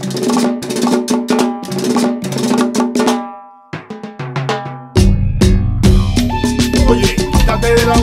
Oye, quítate de la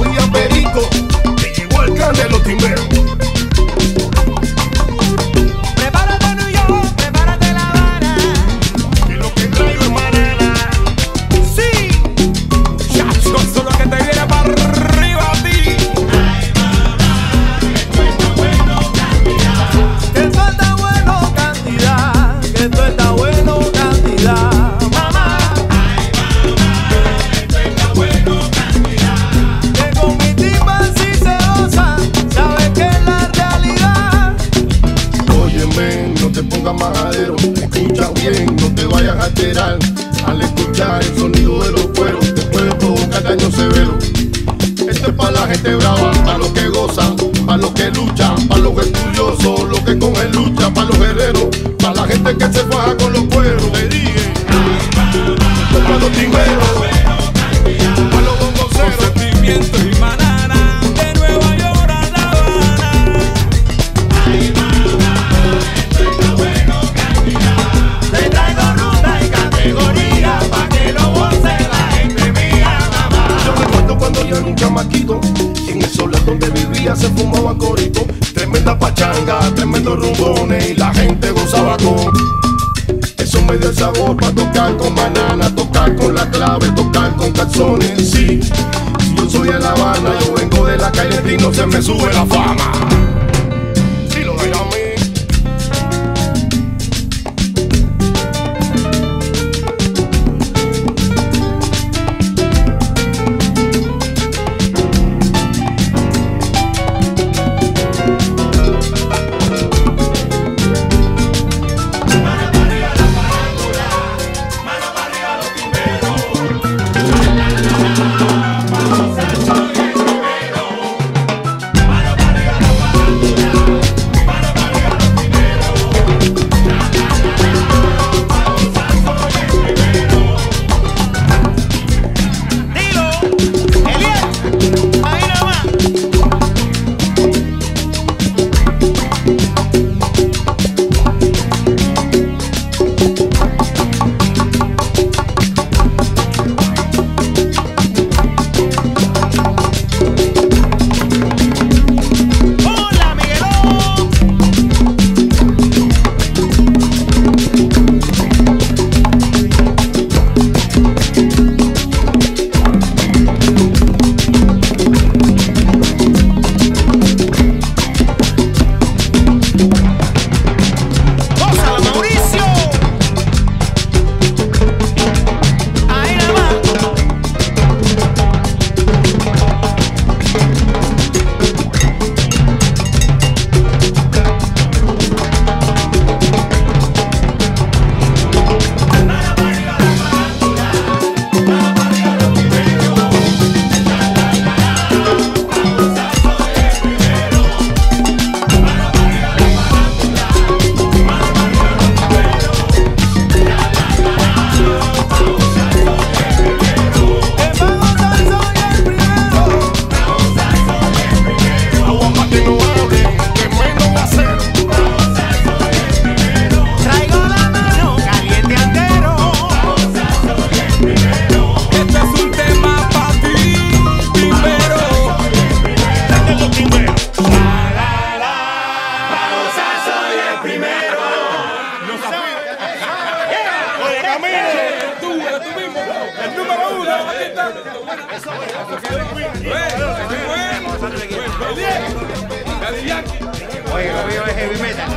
Escucha bien, no te vayas a alterar. yo un chamaquito. En el solar donde vivía se fumaba corito. Tremenda pachanga, tremendos rumbones y la gente gozaba con. Eso me dio el sabor para tocar con banana, tocar con la clave, tocar con calzones. Sí, yo soy de La Habana, yo vengo de la calle y no se me sube la fama. tú, tú mismo. El heavy metal.